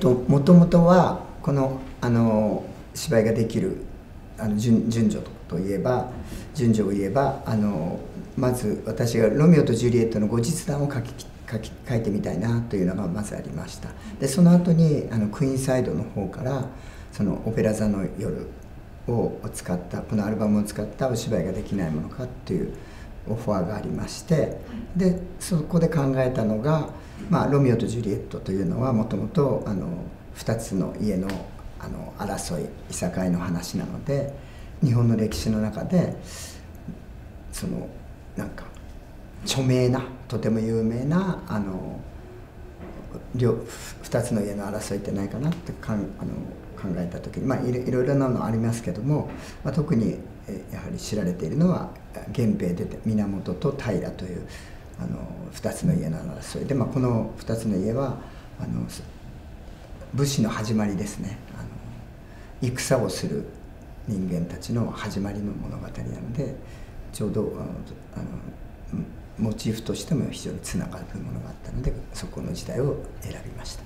ともともとはこのあの芝居ができるあの順順序といえば順序を言えばあのまず私が「ロミオとジュリエット」の後日談を書き書き書いてみたいなというのがまずありました。でその後にあのクイーンサイドの方からその「オペラ座の夜」を使ったこのアルバムを使ったお芝居ができないものかっていうオファーがありましてでそこで考えたのが「まあ、ロミオとジュリエット」というのはもともと2つの家のあの争いいさかいの話なので日本の歴史の中でそのなんか著名なとても有名なあの両2つの家の争いってないかなってかんあの考えた時にまあいろいろなのありますけども、まあ、特にやはり知られているのは源平で源と平というあの2つの家の争いで、まあ、この2つの家はあの武士の始まりですねあの戦をする人間たちの始まりの物語なのでちょうどあのモチーフとしても非常につながるものがあったのでそこの時代を選びました。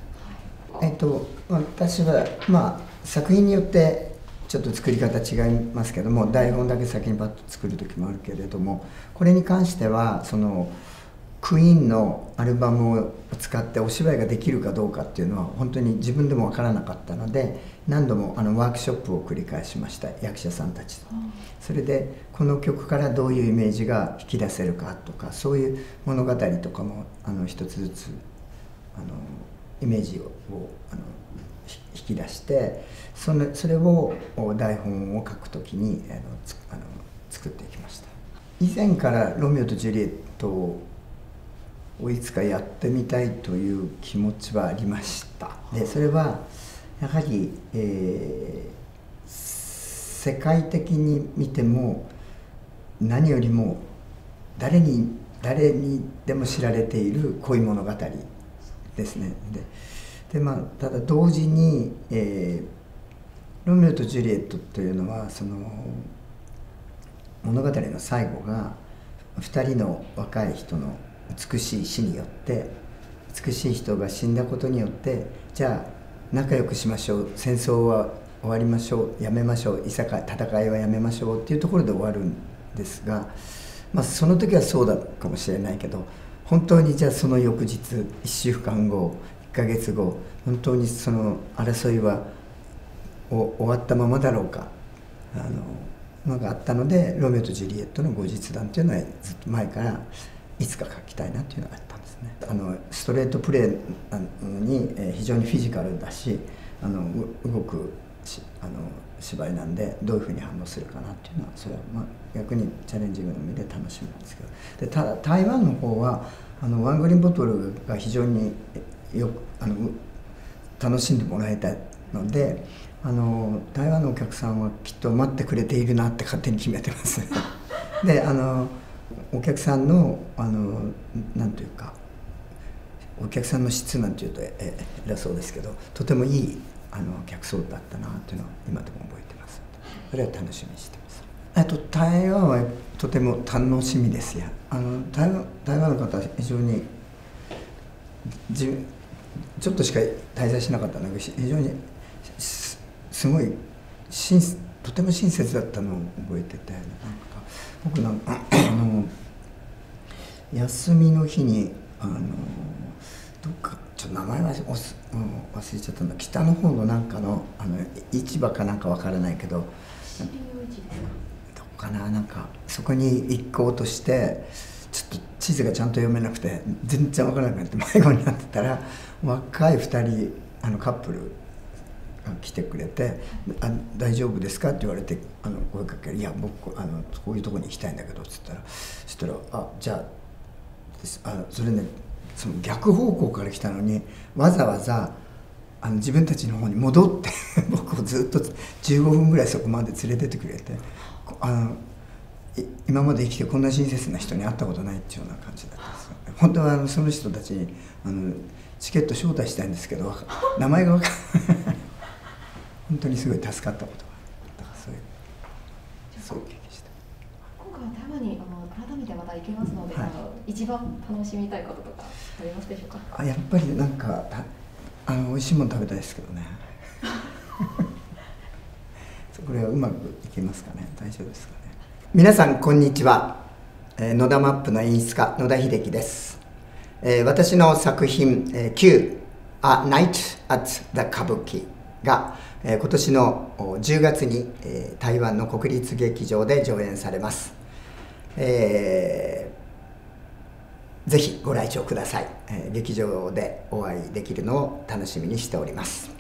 えっと、私は、まあ、作品によってちょっと作り方違いますけども台本だけ先にパッと作る時もあるけれどもこれに関してはそのクイーンのアルバムを使ってお芝居ができるかどうかっていうのは本当に自分でも分からなかったので何度もあのワークショップを繰り返しました役者さんたちと。それでこの曲からどういうイメージが引き出せるかとかそういう物語とかもあの一つずつあのイメージをあの引き出してそのそれを台本を書くときにあのあの作っていきました。以前から「ロミオとジュリエット」をいつかやってみたいという気持ちはありました。でそれはやはり、えー、世界的に見ても何よりも誰に誰にでも知られている恋物語ですね。で、まあ、ただ同時に、えー、ロミオとジュリエットというのはその物語の最後が2人の若い人の美しい死によって美しい人が死んだことによってじゃあ仲良くしましょう戦争は終わりましょうやめましょういさか戦いはやめましょうっていうところで終わるんですが、まあ、その時はそうだかもしれないけど本当にじゃあその翌日1週間後1ヶ月後本当にその争いは終わったままだろうかあののがあったので「ロミオとジュリエット」の後日談っていうのはずっと前からいつか書きたいなっていうのがあったんですね。あのストレートプレーに非常にフィジカルだしあの動くあの芝居なんでどういうふうに反応するかなっていうのはそれは、まあ、逆にチャレンジングの意味で楽しみなんですけど。でただ台湾の方はあのワングリーンボトルが非常によくあの楽しんでもらいたいのであの台湾のお客さんはきっと待ってくれているなって勝手に決めてます。であのお客さんのあのなんというかお客さんの質なんていうとえ偉そうですけどとてもいいあの客層だったなというのは今でも覚えてます。それは楽しみにしてます。あと台湾はとても楽しみですよあの台湾台湾の方は非常にちょっとしか滞在しなかったのが非常にすごいとても親切だったのを覚えててなんか僕なんかあの休みの日にあのどっかちょっと名前はお忘れちゃったんだ北の方のなんかのあの市場かなんかわからないけどどっかななんかそこに行こうとしてちょっと地図がちゃんと読めなくて全然わからなくなって迷子になってたら若い2人あのカップル来てくれて「あ大丈夫ですか?」って言われてあの声かける「いや僕あのこういうとこに行きたいんだけど」っつったらそしたら「あじゃああそれねその逆方向から来たのにわざわざあの自分たちの方に戻って 僕をずっと15分ぐらいそこまで連れてってくれてあの今まで生きてこんな親切な人に会ったことないっていうような感じだったんです本当はあのその人たちにあのチケット招待したいんですけど名前が分からない。本当にすごい助かったこと。があったそういうそういう経験した。今回は台湾にあの改めてまた行けますので、はい、あの一番楽しみたいこととかありますでしょうか？あやっぱりなんかあの美味しいもの食べたいですけどね。これはうまくいけますかね？大丈夫ですかね？皆さんこんにちは、えー野田マップの演出家野田秀樹です、えー私の作品「えー Q A Night at the 歌舞伎」が、えー今年の10月に、えー台湾の国立劇場で上演されます、えーぜひご来場ください、えー劇場でお会いできるのを楽しみにしております。